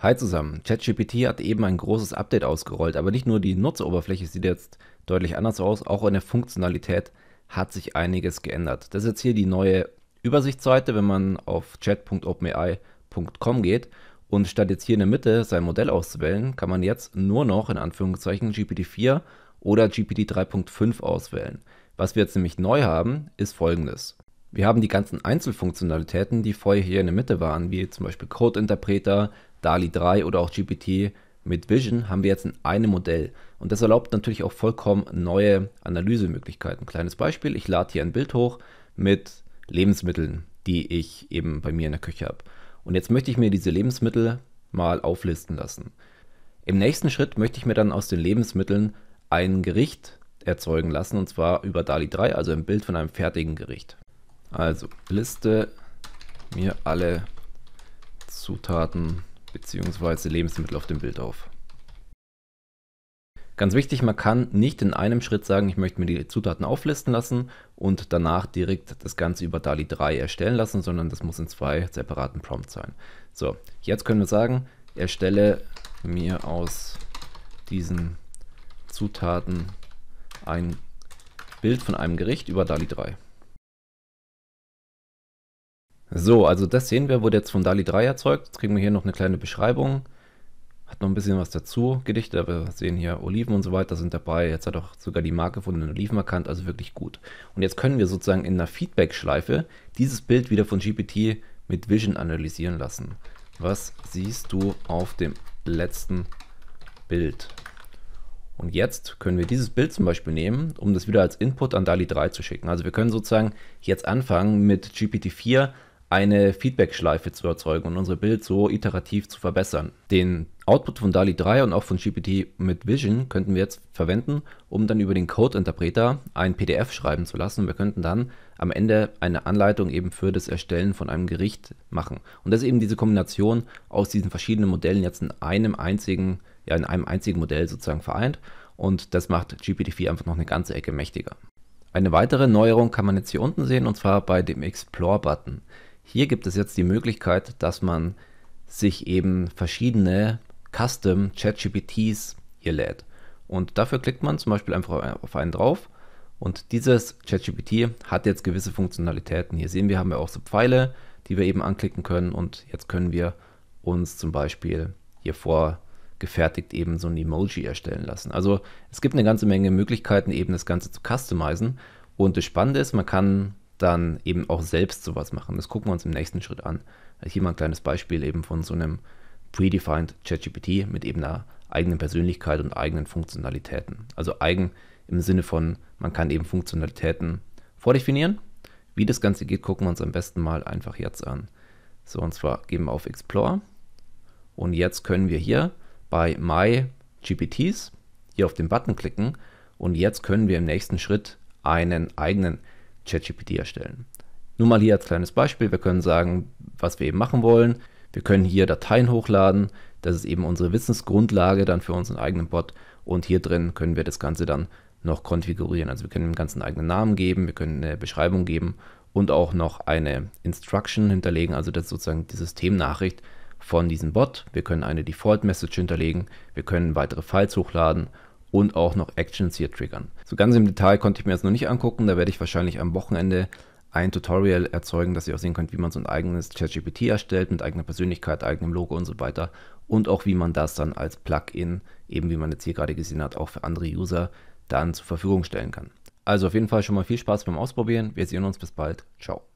Hi zusammen, ChatGPT hat eben ein großes Update ausgerollt, aber nicht nur die Nutzeroberfläche sieht jetzt deutlich anders aus, auch in der Funktionalität hat sich einiges geändert. Das ist jetzt hier die neue Übersichtsseite, wenn man auf chat.openai.com geht und statt jetzt hier in der Mitte sein Modell auszuwählen, kann man jetzt nur noch in Anführungszeichen GPT-4 oder GPT 3.5 auswählen. Was wir jetzt nämlich neu haben, ist folgendes. Wir haben die ganzen Einzelfunktionalitäten, die vorher hier in der Mitte waren, wie zum Beispiel Code-Interpreter, DALI 3 oder auch GPT mit Vision, haben wir jetzt in einem Modell. Und das erlaubt natürlich auch vollkommen neue Analysemöglichkeiten. Kleines Beispiel, ich lade hier ein Bild hoch mit Lebensmitteln, die ich eben bei mir in der Küche habe. Und jetzt möchte ich mir diese Lebensmittel mal auflisten lassen. Im nächsten Schritt möchte ich mir dann aus den Lebensmitteln ein Gericht erzeugen lassen, und zwar über DALI 3, also ein Bild von einem fertigen Gericht. Also liste mir alle Zutaten bzw. Lebensmittel auf dem Bild auf. Ganz wichtig, man kann nicht in einem Schritt sagen, ich möchte mir die Zutaten auflisten lassen und danach direkt das Ganze über DALI 3 erstellen lassen, sondern das muss in zwei separaten Prompts sein. So, jetzt können wir sagen, erstelle mir aus diesen Zutaten ein Bild von einem Gericht über DALI 3. So, also das sehen wir, wurde jetzt von DALI 3 erzeugt. Jetzt kriegen wir hier noch eine kleine Beschreibung. Hat noch ein bisschen was dazu gedichtet, aber wir sehen hier Oliven und so weiter sind dabei. Jetzt hat auch sogar die Marke von den Oliven erkannt, also wirklich gut. Und jetzt können wir sozusagen in einer Feedback-Schleife dieses Bild wieder von GPT mit Vision analysieren lassen. Was siehst du auf dem letzten Bild? Und jetzt können wir dieses Bild zum Beispiel nehmen, um das wieder als Input an DALI 3 zu schicken. Also wir können sozusagen jetzt anfangen mit GPT-4 eine Feedback-Schleife zu erzeugen und unser Bild so iterativ zu verbessern. Den Output von DALI 3 und auch von GPT mit Vision könnten wir jetzt verwenden, um dann über den Code-Interpreter ein PDF schreiben zu lassen. Wir könnten dann am Ende eine Anleitung eben für das Erstellen von einem Gericht machen. Und das ist eben diese Kombination aus diesen verschiedenen Modellen jetzt in einem einzigen, ja, in einem einzigen Modell sozusagen vereint. Und das macht GPT-4 einfach noch eine ganze Ecke mächtiger. Eine weitere Neuerung kann man jetzt hier unten sehen und zwar bei dem Explore-Button. Hier gibt es jetzt die Möglichkeit, dass man sich eben verschiedene Custom ChatGPTs hier lädt. Und dafür klickt man zum Beispiel einfach auf einen drauf und dieses ChatGPT hat jetzt gewisse Funktionalitäten. Hier sehen wir, haben wir auch so Pfeile, die wir eben anklicken können und jetzt können wir uns zum Beispiel hier vorgefertigt eben so ein Emoji erstellen lassen. Also es gibt eine ganze Menge Möglichkeiten eben das Ganze zu customizen und das Spannende ist, man kann dann eben auch selbst sowas machen. Das gucken wir uns im nächsten Schritt an. Hier mal ein kleines Beispiel eben von so einem predefined ChatGPT mit eben einer eigenen Persönlichkeit und eigenen Funktionalitäten. Also eigen im Sinne von, man kann eben Funktionalitäten vordefinieren. Wie das Ganze geht, gucken wir uns am besten mal einfach jetzt an. So, und zwar geben wir auf Explore. Und jetzt können wir hier bei My GPTs hier auf den Button klicken. Und jetzt können wir im nächsten Schritt einen eigenen ChatGPT erstellen. Nur mal hier als kleines Beispiel, wir können sagen, was wir eben machen wollen. Wir können hier Dateien hochladen, das ist eben unsere Wissensgrundlage dann für unseren eigenen Bot und hier drin können wir das Ganze dann noch konfigurieren. Also wir können dem Ganzen einen eigenen Namen geben, wir können eine Beschreibung geben und auch noch eine Instruction hinterlegen, also das ist sozusagen die Systemnachricht von diesem Bot. Wir können eine Default Message hinterlegen, wir können weitere Files hochladen und auch noch Actions hier triggern. So ganz im Detail konnte ich mir das noch nicht angucken, da werde ich wahrscheinlich am Wochenende ein Tutorial erzeugen, dass ihr auch sehen könnt, wie man so ein eigenes ChatGPT erstellt mit eigener Persönlichkeit, eigenem Logo und so weiter und auch wie man das dann als Plugin, eben wie man jetzt hier gerade gesehen hat, auch für andere User dann zur Verfügung stellen kann. Also auf jeden Fall schon mal viel Spaß beim Ausprobieren. Wir sehen uns bis bald. Ciao.